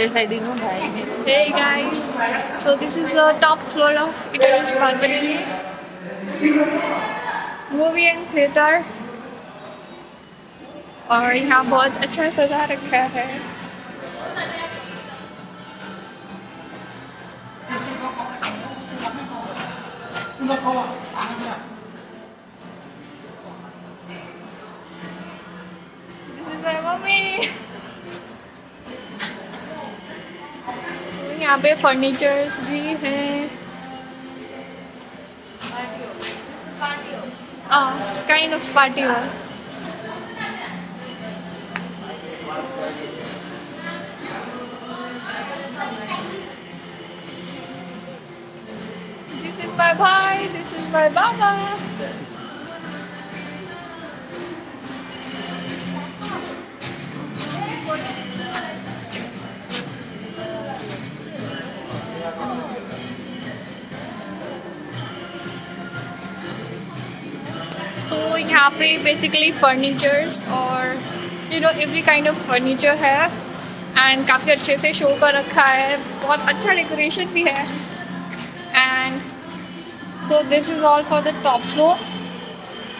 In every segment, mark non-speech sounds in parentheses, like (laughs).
दिखाइदिनु भाइ मेरो Hey guys, so this is the top floor of Italy's Parvati Movie and Theatre और यहाँ बहुत अच्छा सजा रखा है This यहाँ पे फर्नीचर्स भी हैं kind of party hall This is my bhai, this is my baba. So यहाँ पे बेसिकली फर्नीचर्स और you know every kind of furniture है एंड काफ़ी अच्छे से शो कर रखा है। बहुत अच्छा डेकोरेशन भी है। And so this is all for the top floor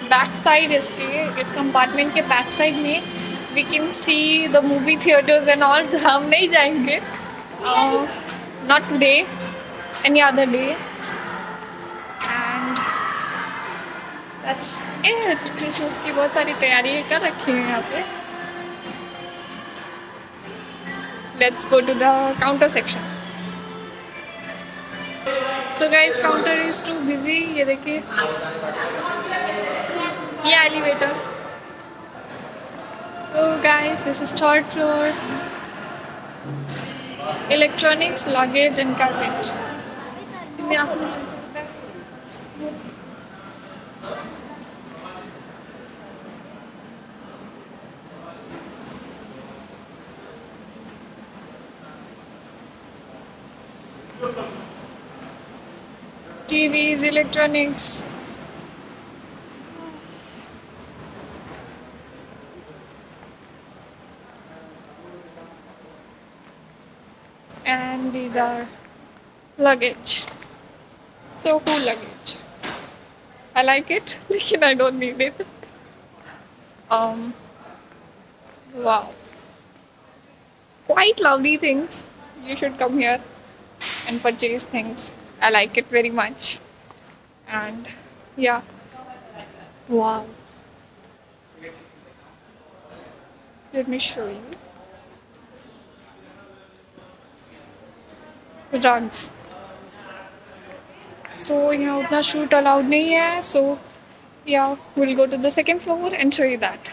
back side इसके, इस कंपार्टमेंट के बैक साइड में we can see the movie theatres and all हम नहीं जाएँगे। Not today any other day that's it Christmas की बहुत सारी तैयारी कर रखी है यहाँ पे। Let's go to the counter section so guys counter is too busy ये देखिए। ये elevator so guys this is third floor electronics luggage and carpet TVs, electronics. And these are luggage. So cool luggage. I like it, (laughs) but I don't need it. Um, wow. Quite lovely things. You should come here and purchase things. I like it very much. And yeah. Wow. Let me show you. Rugs. So यहाँ उतना shoot allowed नहीं है. So yeah, we'll go to the second floor and show you that.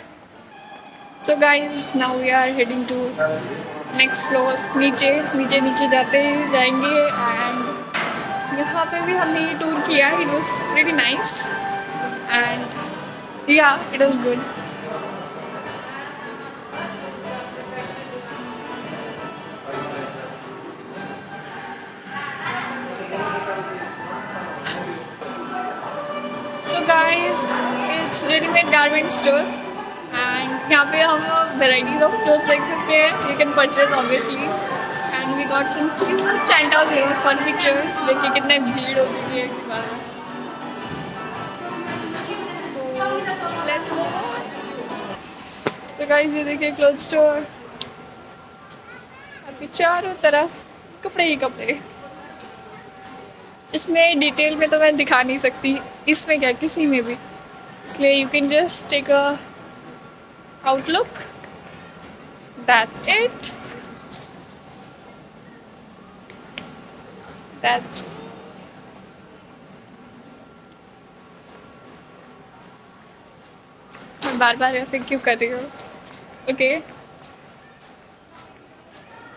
So guys, now we are heading to next floor नीचे नीचे नीचे जाते जाएँगे and यहाँ पे भी हमने ये टूर किया it was very nice and yeah it was good so it's readymade garment store and यहाँ पे हम वेराइटीज ऑफ़ क्लोथ देख सकते हैं. You can purchase obviously and we got some Santas here fun pictures देखिए कितने भीड़ हो गई है. So guys, ये देखिए क्लोथ स्टोर अभी चारों तरफ़ कपड़े ही कपड़े. इसमें डिटेल में तो मैं दिखा नहीं सकती. इसमें क्या किसी में भी. इसलिए you can just take a outlook that's it that's मैं बार बार ऐसे क्यों कर रही हूँ okay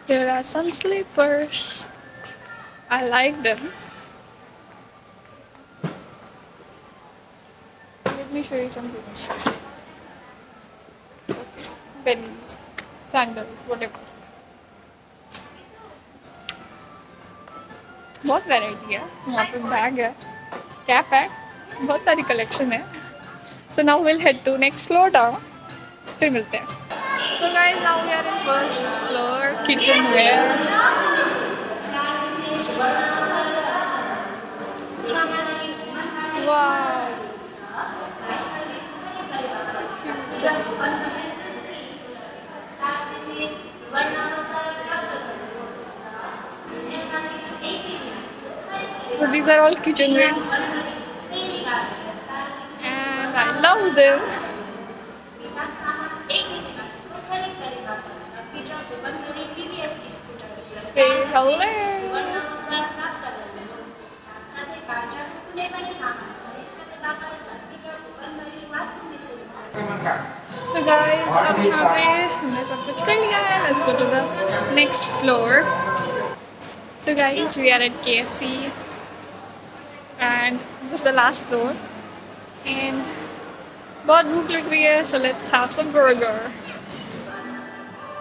There are some slippers. I like them. Let me show you some boots. Bellies, sandals, whatever. बहुत वैरायटी है यहाँ पे बैग है कैप है बहुत सारी कलेक्शन है so now will head to next floor down फिर मिलते हैं so guys now we are in first floor kitchen Wow. So these are all kitchenwares. And I love them. Say hello. So guys, अब यहाँ पे हमने सब कुछ कर लिया है. Let's go to the next floor. So guys, we are at KFC, and this is the last floor. And बहुत भूख लग रही है, so let's have some burger.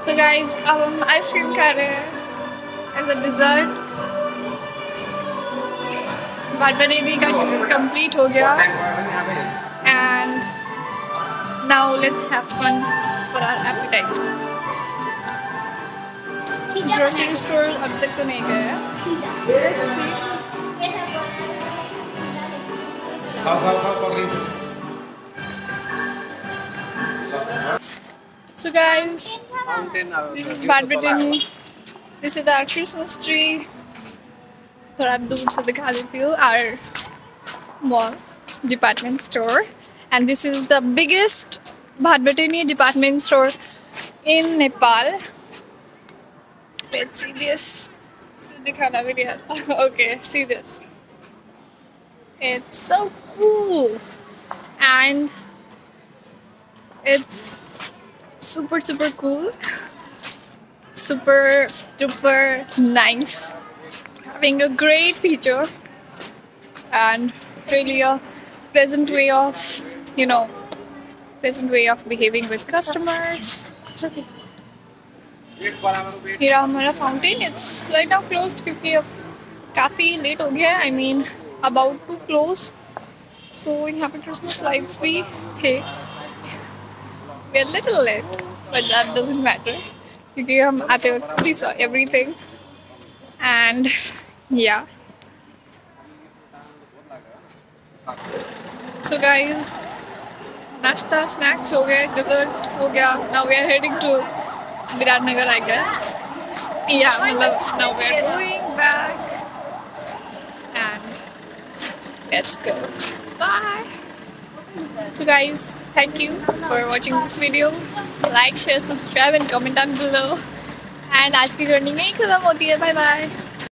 So guys, अब हम आइसक्रीम खा रहे हैं as a dessert. बटरे भी कंप्लीट हो गया and now let's have fun for our appetite. Grocery store अभी तक तो नहीं So guys, this is Bad This is our Christmas tree. थोड़ा our mall department store, and this is the biggest Bhatbhateni department store in Nepal Let's see this. दिखाना भी नहीं आता. Okay, see this. It's so cool and it's super super cool, super duper nice, having a great feature and really a pleasant way of you know pleasant way of behaving with customers. It's okay. Wait बराबर wait मेरा हमारा fountain it's right now closed क्योंकि अब काफ़ी late हो गया है I mean about to close so यहाँ पे क्रिसमस लाइट्स भी थे we are little late but that doesn't matter क्योंकि हम आते वक्त वी सॉ एवरीथिंग एंड या सो गाइस नाश्ता स्नैक्स हो गए डिजर्ट हो गया now we are heading to Biratnagar, I guess. Yeah, now we're going back. And let's go. Bye. So, guys, thank you for watching this video. Like, share, subscribe, and comment down below. And I'll journey में ही खत्म होती है Bye, bye.